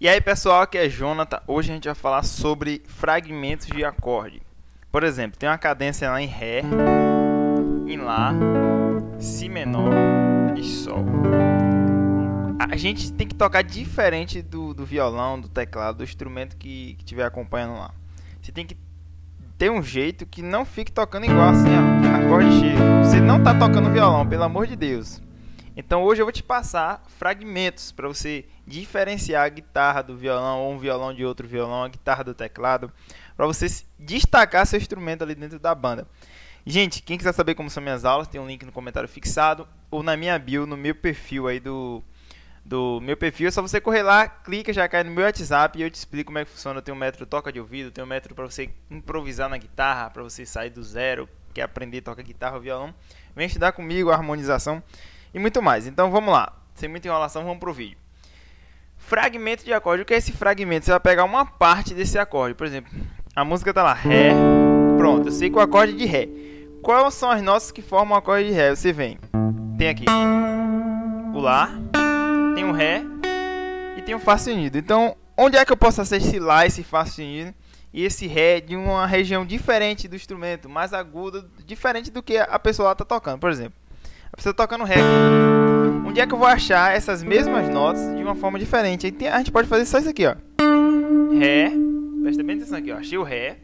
E aí pessoal, aqui é Jonathan. Hoje a gente vai falar sobre fragmentos de acorde. Por exemplo, tem uma cadência lá em Ré, em Lá, Si menor e Sol. A gente tem que tocar diferente do, do violão, do teclado, do instrumento que estiver acompanhando lá. Você tem que ter um jeito que não fique tocando igual assim, ó, acorde cheio. Você não tá tocando violão, pelo amor de Deus. Então hoje eu vou te passar fragmentos para você diferenciar a guitarra do violão ou um violão de outro violão, a guitarra do teclado, para você destacar seu instrumento ali dentro da banda. Gente, quem quiser saber como são minhas aulas, tem um link no comentário fixado ou na minha bio, no meu perfil aí do do meu perfil, é só você correr lá, clica, já cai no meu WhatsApp e eu te explico como é que funciona. Eu tenho um método toca de ouvido, tenho um método para você improvisar na guitarra, para você sair do zero, quer aprender a tocar guitarra ou violão. Vem estudar comigo a harmonização e muito mais. Então vamos lá, sem muita enrolação, vamos pro vídeo. Fragmento de acorde. O que é esse fragmento? Você vai pegar uma parte desse acorde. Por exemplo, a música tá lá, Ré. Pronto, eu sei que o acorde de Ré. Quais são as notas que formam o acorde de Ré? Você vem. Tem aqui o Lá, tem o Ré e tem o Fá sustenido. Então, onde é que eu posso acessar esse Lá, esse Fá sustenido e esse Ré de uma região diferente do instrumento, mais aguda, diferente do que a pessoa lá tá tocando? Por exemplo, a pessoa tocando Ré. Onde é que eu vou achar essas mesmas notas de uma forma diferente? A gente pode fazer só isso aqui, ó. Ré. Presta bem atenção aqui, ó. Achei o Ré.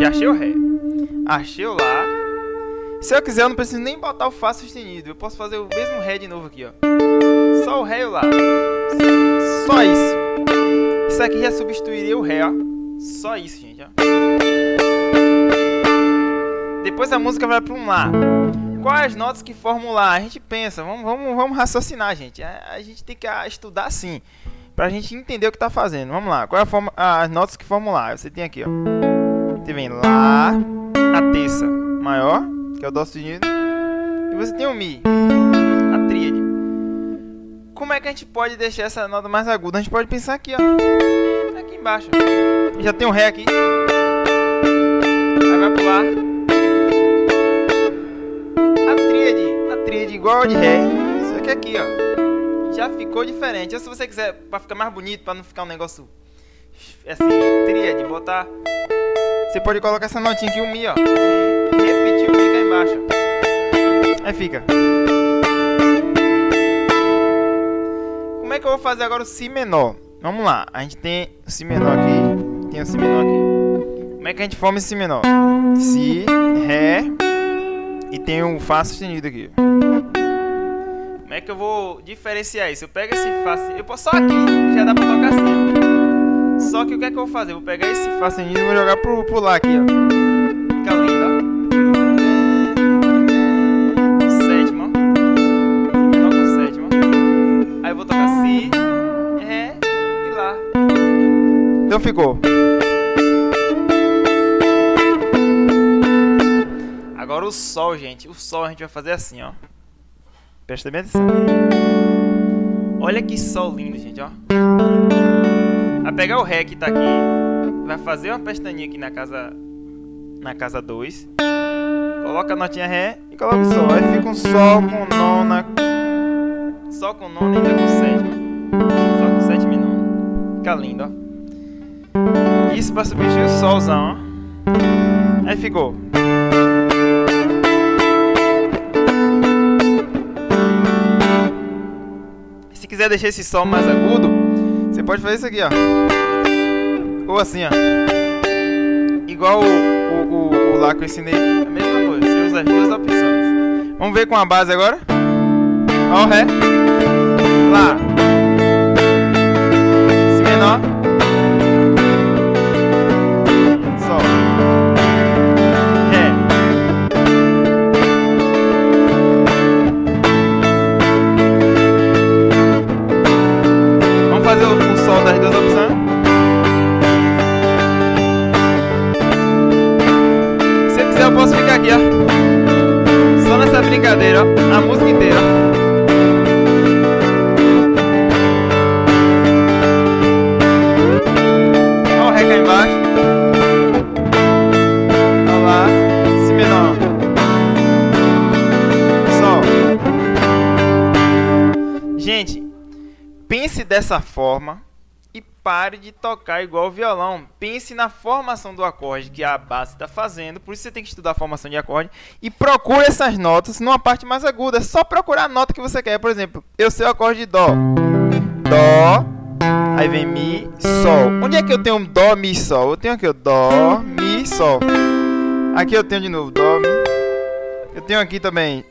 Já achei o Ré. Achei o Lá. Se eu quiser, eu não preciso nem botar o Fá sustenido. Eu posso fazer o mesmo Ré de novo aqui, ó. Só o Ré e o Lá. Só isso. Isso aqui já substituiria o Ré, ó. Só isso, gente, ó. Depois a música vai para um Lá. Quais as notas que formam Lá? A gente pensa, vamos, vamos, vamos raciocinar, gente. A, a gente tem que estudar assim, pra gente entender o que tá fazendo. Vamos lá, qual é forma, as notas que formam Lá? Você tem aqui, ó. Você vem Lá, a terça maior, que é o Dó sustenido, e você tem o Mi, a tríade. Como é que a gente pode deixar essa nota mais aguda? A gente pode pensar aqui, ó. Aqui embaixo. Já tem um Ré aqui. Aí vai pular. Tríade. Igual de Ré. Só que aqui, ó. Já ficou diferente. Ou se você quiser, pra ficar mais bonito, pra não ficar um negócio assim, tríade, botar. Você pode colocar essa notinha aqui, o Mi, ó. E repetir o Mi cá embaixo. Aí fica. Como é que eu vou fazer agora o Si menor? Vamos lá, a gente tem o Si menor aqui, tem o Si menor aqui. Como é que a gente forma esse Si menor? Si, Ré e tem o Fá sustenido aqui. Como é que eu vou diferenciar isso? Eu pego esse Fá, eu posso só aqui, já dá pra tocar assim. Só que o que é que eu vou fazer? Eu vou pegar esse Fá sustenido e vou jogar pro, pro lá aqui, ó. Fica lindo, ó. Então ficou. Agora o sol, gente. O sol a gente vai fazer assim, ó. Presta bem atenção. Olha que sol lindo, gente, ó. Vai pegar o Ré que tá aqui. Vai fazer uma pestaninha aqui na casa na casa 2. Coloca a notinha Ré e coloca o Sol. Aí fica um Sol com nona. Sol com nona e ainda com sétima. Sol com sétima e nona. Fica lindo, ó. Isso pra substituir o solzão, ó. Aí ficou. Quiser deixar esse sol mais agudo, você pode fazer isso aqui, ó. Ou assim, ó. Igual o, o, o, o lá que eu ensinei. A mesma coisa, você usa as duas opções. Vamos ver com a base agora. Ó Ré. Brincadeira. A música inteira. Ó o Ré embaixo. Lá. Si menor. Sol. Gente, pense dessa forma e pare de tocar igual violão. Pense na formação do acorde que a base está fazendo, por isso você tem que estudar a formação de acorde e procure essas notas numa parte mais aguda. É só procurar a nota que você quer. Por exemplo, eu sei o acorde de Dó. Dó, aí vem Mi, Sol. Onde é que eu tenho Dó, Mi, Sol? Eu tenho aqui o Dó, Mi, Sol. Aqui eu tenho de novo Dó, Mi. Eu tenho aqui também.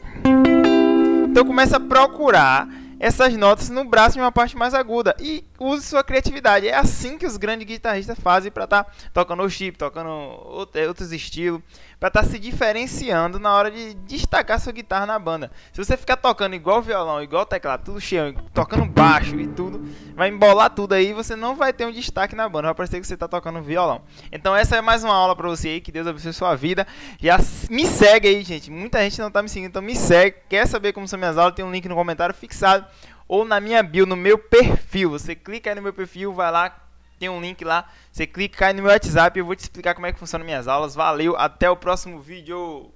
Então começa a procurar essas notas no braço de uma parte mais aguda e use sua criatividade. É assim que os grandes guitarristas fazem para estar tá tocando o chip, tocando outros estilos, para estar tá se diferenciando na hora de destacar sua guitarra na banda. Se você ficar tocando igual violão, igual teclado, tudo cheio, tocando baixo e tudo, vai embolar tudo aí, você não vai ter um destaque na banda, vai parecer que você está tocando violão. Então essa é mais uma aula para você aí, que Deus abençoe sua vida. Já me segue aí, gente. Muita gente não está me seguindo, então me segue. Quer saber como são minhas aulas? Tem um link no comentário fixado ou na minha bio, no meu perfil. Você clica aí no meu perfil, vai lá, tem um link lá. Você clica aí no meu WhatsApp eu vou te explicar como é que funciona minhas aulas. Valeu, até o próximo vídeo.